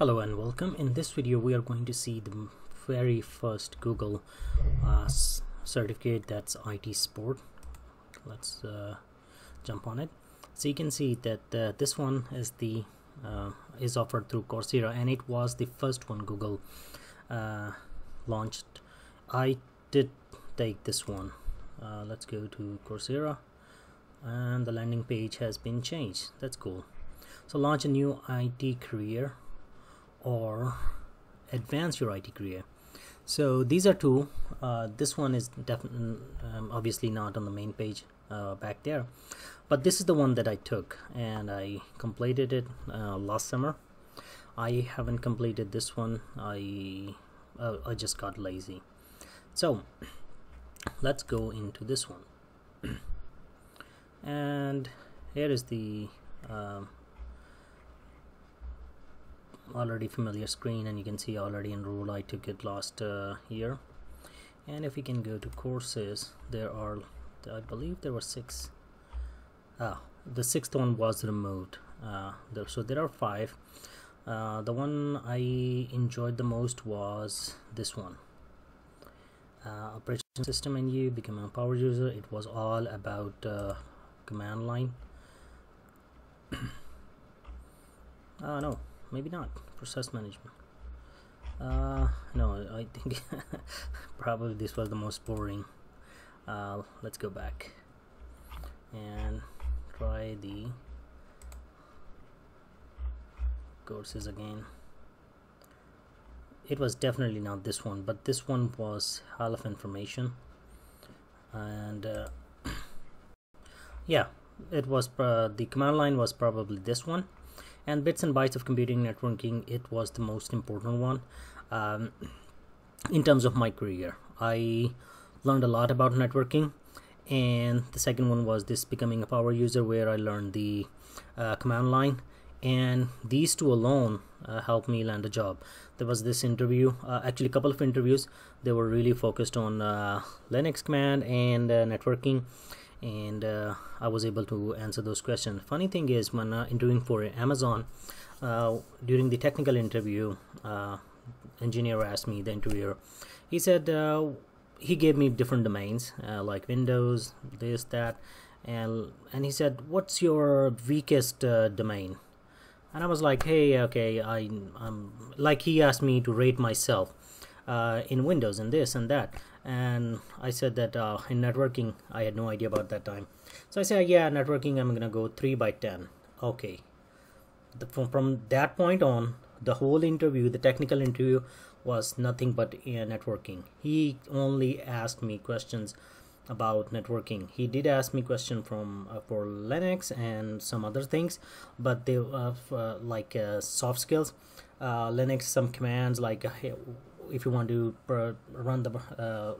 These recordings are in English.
Hello and welcome. In this video we are going to see the very first Google uh, certificate that's IT support. Let's uh, jump on it. So you can see that uh, this one is the uh, is offered through Coursera and it was the first one Google uh, launched. I did take this one. Uh, let's go to Coursera and the landing page has been changed. That's cool. So launch a new IT career or advance your IT career. So these are two. Uh, this one is definitely um, obviously not on the main page uh, back there, but this is the one that I took and I completed it uh, last summer. I haven't completed this one. I uh, I just got lazy. So let's go into this one. and here is the um, already familiar screen and you can see already enrolled I took it last uh, year. And if we can go to courses there are I believe there were six. Ah the sixth one was removed uh, there, so there are five. Uh, the one I enjoyed the most was this one. Uh, operation system and you become a power user it was all about uh, command line. Uh, no maybe not. Process management. Uh, no I think probably this was the most boring. Uh, let's go back and try the courses again. It was definitely not this one but this one was hall of information. And uh, yeah it was uh, the command line was probably this one and bits and bytes of computing networking it was the most important one um, in terms of my career. I learned a lot about networking and the second one was this becoming a power user where i learned the uh, command line and these two alone uh, helped me land a job. There was this interview uh, actually a couple of interviews. They were really focused on uh, linux command and uh, networking and uh, I was able to answer those questions. Funny thing is, when uh, interviewing for Amazon, uh, during the technical interview, uh, engineer asked me, the interviewer, he said uh, he gave me different domains uh, like Windows, this, that, and and he said, "What's your weakest domain?" And I was like, "Hey, okay, I, I'm like he asked me to rate myself." in Windows and this and that. And I said that uh, in networking, I had no idea about that time. So I said, yeah, networking, I'm gonna go 3 by 10. Okay. The, from, from that point on, the whole interview, the technical interview, was nothing but networking. He only asked me questions about networking. He did ask me question from uh, for Linux and some other things, but they uh, uh like uh, soft skills. Uh, Linux, some commands like if you want to run the uh,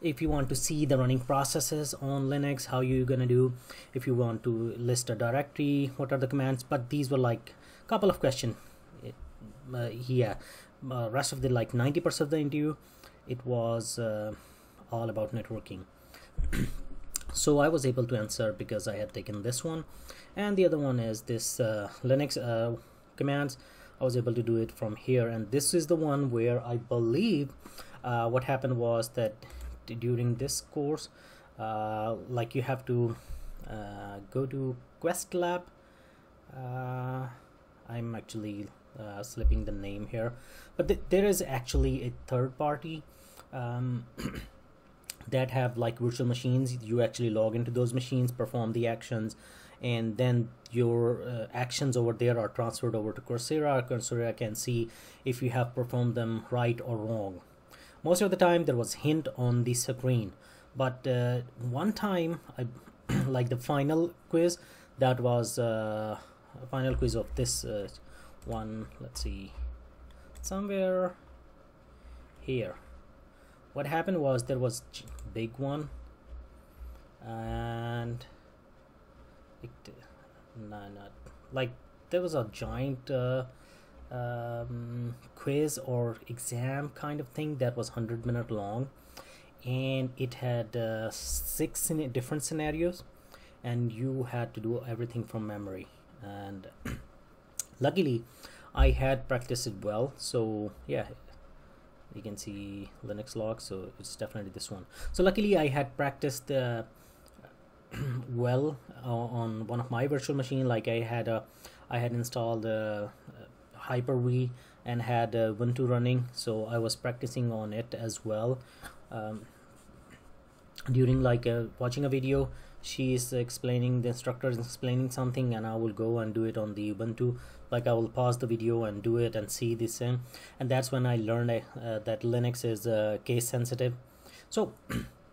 if you want to see the running processes on linux how you gonna do if you want to list a directory what are the commands but these were like a couple of questions uh, yeah uh, rest of the like 90% of the interview it was uh, all about networking. So I was able to answer because I had taken this one. And the other one is this uh, Linux uh, commands I was able to do it from here. And this is the one where I believe uh, what happened was that during this course uh, like you have to uh, go to quest lab uh, I'm actually uh, slipping the name here. But th there is actually a third party um, that have like virtual machines. You actually log into those machines perform the actions and then your uh, actions over there are transferred over to Coursera. Coursera can see if you have performed them right or wrong. Most of the time there was hint on the screen, but uh, one time, I like the final quiz, that was uh, final quiz of this uh, one. Let's see, somewhere here. What happened was there was big one and it. No not like there was a giant uh, um, quiz or exam kind of thing that was 100 minute long. And it had uh, six different scenarios. And you had to do everything from memory. And luckily I had practiced it well. So yeah you can see Linux log so it's definitely this one. So luckily I had practiced uh, well uh, on one of my virtual machine like I had a I had installed uh, Hyper-V and had uh, Ubuntu running so I was practicing on it as well. Um, during like uh, watching a video she is explaining the instructor is explaining something and I will go and do it on the Ubuntu. Like I will pause the video and do it and see this thing. And that's when I learned uh, that Linux is uh, case sensitive. So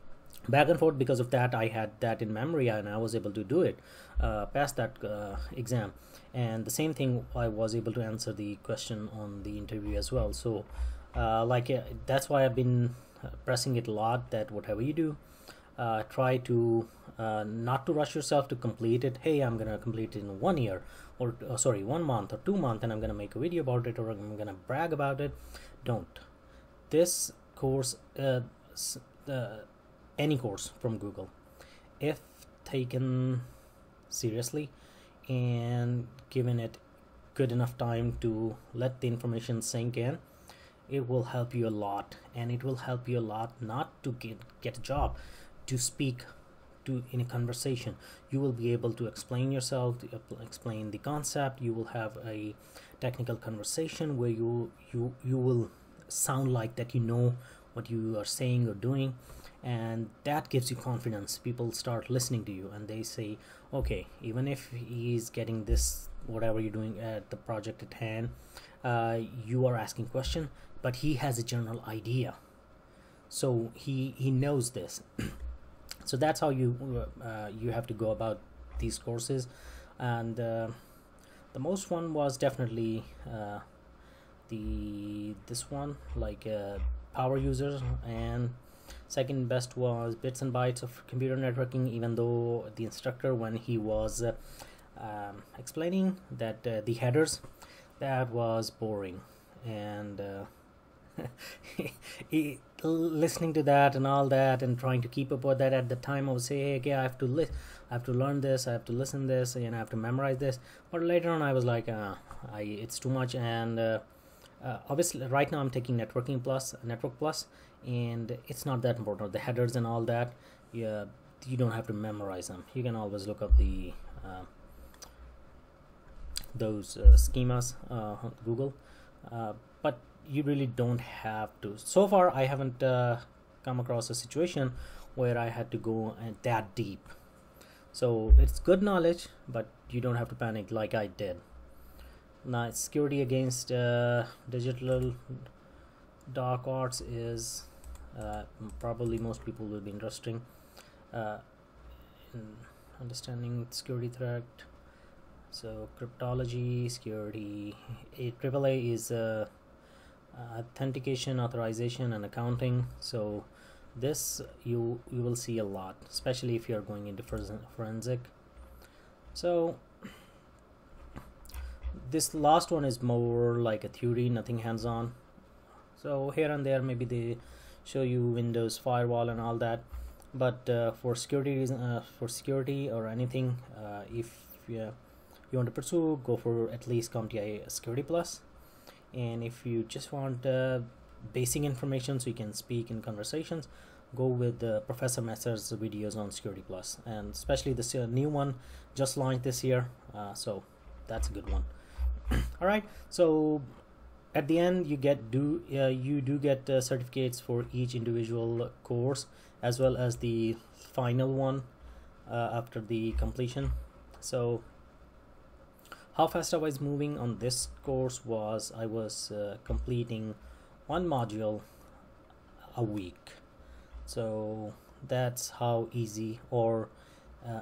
back and forth because of that I had that in memory and I was able to do it uh, pass that uh, exam. And the same thing I was able to answer the question on the interview as well. So uh, like uh, that's why I've been pressing it a lot that whatever you do uh, try to uh, not to rush yourself to complete it. Hey i'm gonna complete it in one year or uh, sorry one month or two months and i'm gonna make a video about it or i'm gonna brag about it. Don't. This course uh, uh, any course from google if taken seriously and given it good enough time to let the information sink in it will help you a lot. And it will help you a lot not to get get a job to speak to in a conversation. You will be able to explain yourself to explain the concept. You will have a technical conversation where you you you will sound like that you know what you are saying or doing and that gives you confidence. People start listening to you and they say okay even if he's getting this whatever you're doing at the project at hand uh, you are asking question but he has a general idea. So he he knows this. So that's how you uh, you have to go about these courses. And uh, the most one was definitely uh, the this one like uh, power users and second best was bits and bytes of computer networking even though the instructor when he was uh, um, explaining that uh, the headers that was boring. And he, listening to that and all that and trying to keep up with that at the time I would say hey okay I have to li- I have to learn this I have to listen this and I have to memorize this. But later on I was like uh, I it's too much. And uh, uh, obviously right now I'm taking networking plus network plus and it's not that important. The headers and all that yeah you don't have to memorize them. You can always look up the uh, those uh, schemas uh, on Google. But you really don't have to. So far i haven't uh, come across a situation where i had to go that deep. So it's good knowledge but you don't have to panic like i did. Now security against uh, digital dark arts is uh, probably most people will be interesting. Uh, in understanding security threat. So cryptology security. AAA is uh, authentication authorization and accounting. So this you you will see a lot especially if you're going into forensic. So this last one is more like a theory nothing hands-on. So here and there maybe they show you windows firewall and all that. But uh, for security reason uh, for security or anything uh, if you, you want to pursue go for at least CompTIA security plus. And if you just want uh, basic information so you can speak in conversations go with professor messer's videos on security plus. And especially this uh, new one just launched this year uh, so that's a good one. All right so at the end you get do uh, you do get uh, certificates for each individual course as well as the final one after the completion. So how fast I was moving on this course was I was uh, completing one module a week. So that's how easy or uh,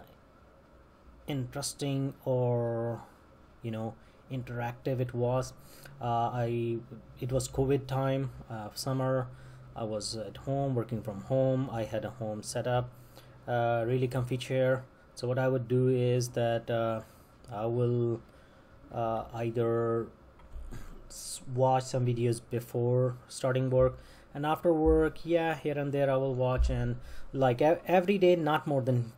interesting or you know interactive it was. Uh, I it was COVID time uh, summer. I was at home working from home. I had a home setup uh, really comfy chair. So what I would do is that I will either watch some videos before starting work. And after work yeah here and there i will watch and like every day not more than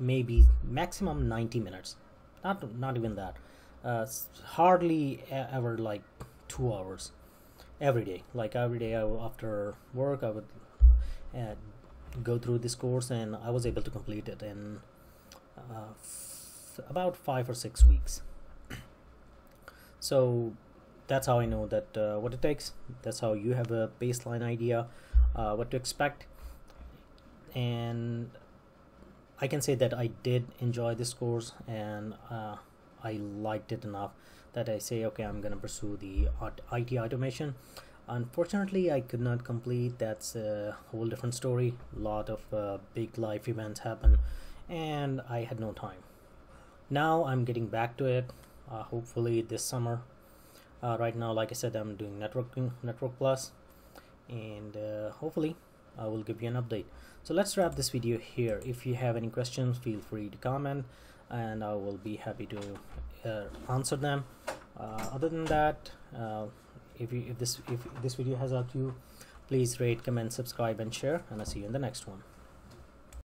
maybe maximum 90 minutes. Not not even that uh, hardly ever like two hours. Every day. Like every day I, after work i would uh, go through this course and i was able to complete it in uh, about five or six weeks. So that's how i know that uh, what it takes. That's how you have a baseline idea uh, what to expect. And i can say that i did enjoy this course and uh, i liked it enough that I say okay I'm gonna pursue the IT automation. Unfortunately I could not complete. That's a whole different story. A lot of uh, big life events happen and I had no time. Now I'm getting back to it uh, hopefully this summer. Uh, right now like I said I'm doing networking network plus and uh, hopefully I will give you an update. So let's wrap this video here. If you have any questions feel free to comment and I will be happy to uh, answer them. Uh, other than that uh, if you if this if this video has helped you please rate comment subscribe and share and i'll see you in the next one